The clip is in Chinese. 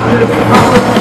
Say no place like this.